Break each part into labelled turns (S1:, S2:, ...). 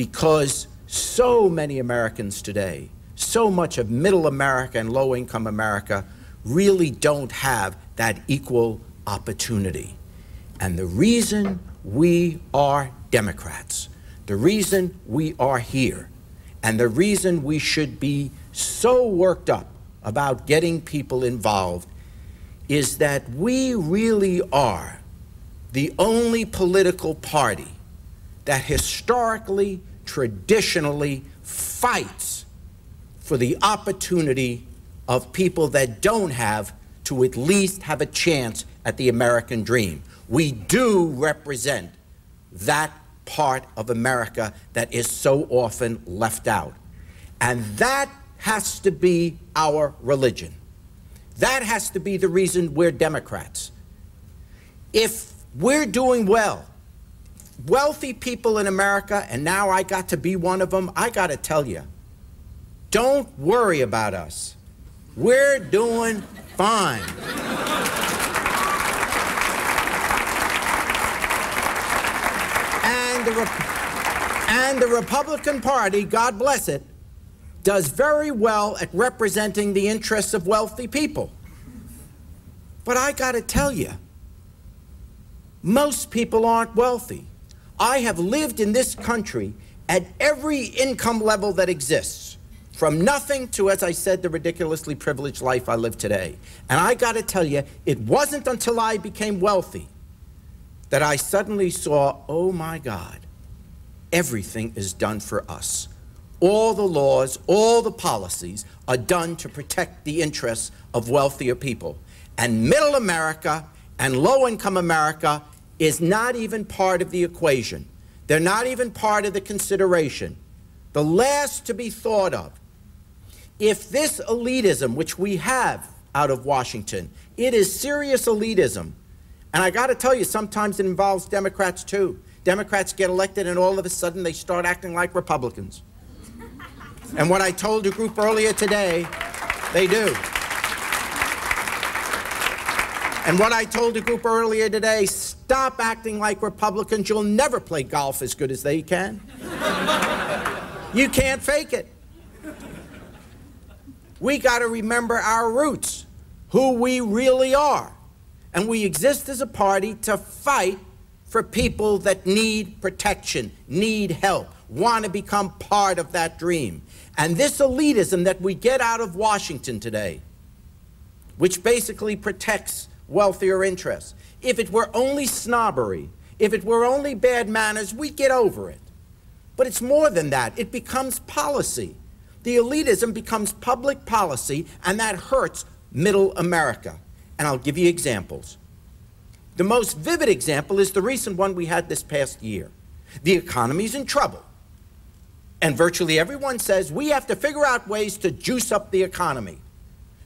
S1: because so many Americans today, so much of middle America and low income America, really don't have that equal opportunity. And the reason we are Democrats, the reason we are here, and the reason we should be so worked up about getting people involved is that we really are the only political party that historically, traditionally fights for the opportunity of people that don't have to at least have a chance at the American dream. We do represent that part of America that is so often left out. And that has to be our religion. That has to be the reason we're Democrats. If we're doing well, wealthy people in America, and now I got to be one of them, I got to tell you, don't worry about us. We're doing fine. and, the and the Republican Party, God bless it, does very well at representing the interests of wealthy people. But I got to tell you, most people aren't wealthy. I have lived in this country at every income level that exists, from nothing to, as I said, the ridiculously privileged life I live today. And I got to tell you, it wasn't until I became wealthy that I suddenly saw, oh my God, everything is done for us. All the laws, all the policies are done to protect the interests of wealthier people. And middle America and low income America is not even part of the equation. They're not even part of the consideration. The last to be thought of. If this elitism, which we have out of Washington, it is serious elitism. And I got to tell you, sometimes it involves Democrats too. Democrats get elected and all of a sudden they start acting like Republicans. And what I told a group earlier today, they do. And what I told a group earlier today, stop acting like Republicans. You'll never play golf as good as they can. you can't fake it. We got to remember our roots, who we really are. And we exist as a party to fight for people that need protection, need help, want to become part of that dream. And this elitism that we get out of Washington today, which basically protects wealthier interests, if it were only snobbery, if it were only bad manners, we'd get over it. But it's more than that. It becomes policy. The elitism becomes public policy, and that hurts middle America. And I'll give you examples. The most vivid example is the recent one we had this past year. The economy's in trouble. And virtually everyone says we have to figure out ways to juice up the economy.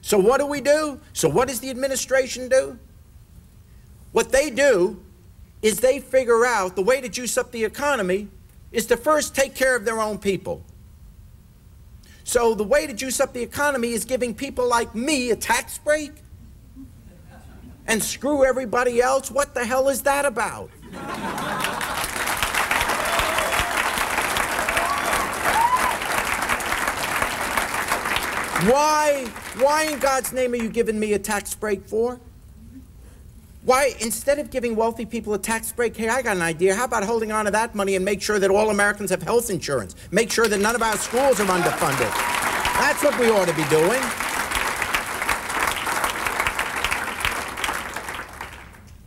S1: So what do we do? So what does the administration do? What they do is they figure out the way to juice up the economy is to first take care of their own people. So the way to juice up the economy is giving people like me a tax break and screw everybody else. What the hell is that about? Why, why in God's name are you giving me a tax break for? Why, instead of giving wealthy people a tax break, hey, I got an idea. How about holding on to that money and make sure that all Americans have health insurance? Make sure that none of our schools are underfunded. That's what we ought to be doing.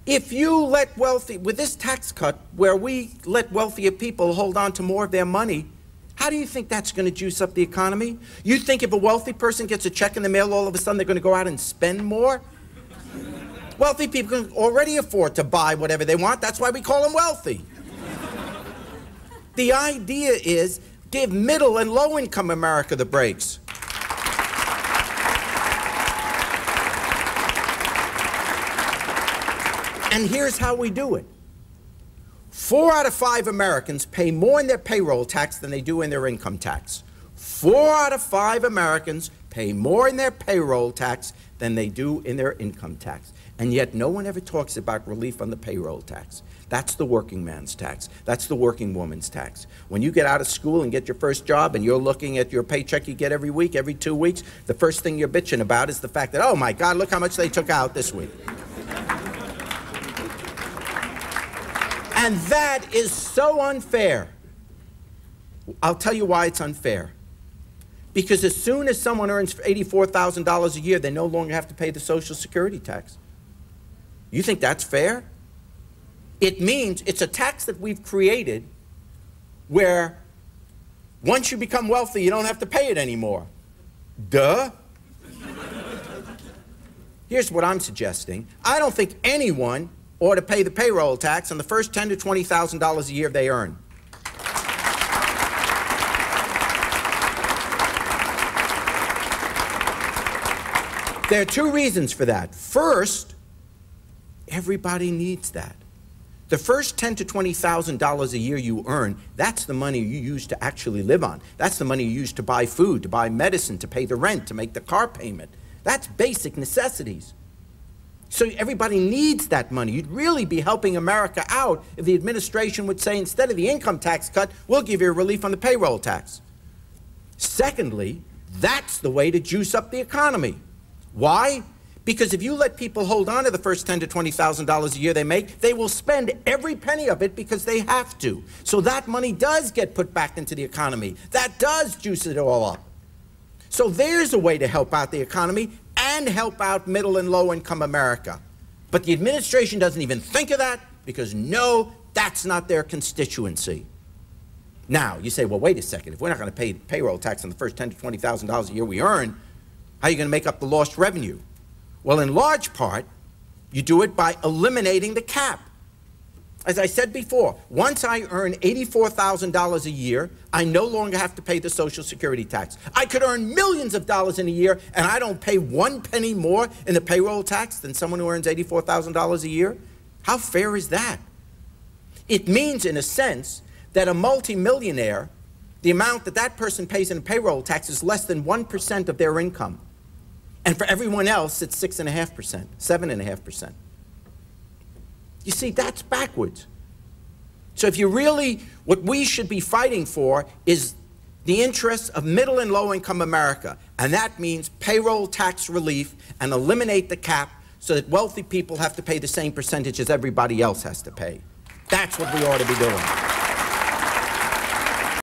S1: If you let wealthy, with this tax cut where we let wealthier people hold on to more of their money, how do you think that's going to juice up the economy? You think if a wealthy person gets a check in the mail, all of a sudden they're going to go out and spend more? wealthy people can already afford to buy whatever they want. That's why we call them wealthy. the idea is give middle and low income America the breaks. And here's how we do it. Four out of five Americans pay more in their payroll tax than they do in their income tax. Four out of five Americans pay more in their payroll tax than they do in their income tax. And yet, no one ever talks about relief on the payroll tax. That's the working man's tax. That's the working woman's tax. When you get out of school and get your first job and you're looking at your paycheck you get every week, every two weeks, the first thing you're bitching about is the fact that, oh my God, look how much they took out this week. And that is so unfair. I'll tell you why it's unfair. Because as soon as someone earns $84,000 a year, they no longer have to pay the Social Security tax. You think that's fair? It means it's a tax that we've created where once you become wealthy, you don't have to pay it anymore. Duh. Here's what I'm suggesting. I don't think anyone ought to pay the payroll tax on the first ten to twenty thousand dollars a year they earn. There are two reasons for that. First, everybody needs that. The first ten to twenty thousand dollars a year you earn, that's the money you use to actually live on. That's the money you use to buy food, to buy medicine, to pay the rent, to make the car payment. That's basic necessities. So everybody needs that money. You'd really be helping America out if the administration would say instead of the income tax cut, we'll give you a relief on the payroll tax. Secondly, that's the way to juice up the economy. Why? Because if you let people hold on to the first ten to twenty thousand dollars a year they make, they will spend every penny of it because they have to. So that money does get put back into the economy. That does juice it all up. So there's a way to help out the economy and help out middle and low income America. But the administration doesn't even think of that because no, that's not their constituency. Now, you say, well, wait a second. If we're not going to pay payroll tax on the first ten to twenty thousand dollars a year we earn, how are you going to make up the lost revenue? Well, in large part, you do it by eliminating the cap. As I said before, once I earn $84,000 a year, I no longer have to pay the Social Security tax. I could earn millions of dollars in a year, and I don't pay one penny more in the payroll tax than someone who earns $84,000 a year. How fair is that? It means, in a sense, that a multimillionaire, the amount that that person pays in payroll tax is less than 1% of their income. And for everyone else, it's 6.5%, 7.5%. You see, that's backwards. So if you really, what we should be fighting for is the interests of middle and low income America. And that means payroll tax relief and eliminate the cap so that wealthy people have to pay the same percentage as everybody else has to pay. That's what we ought to be doing.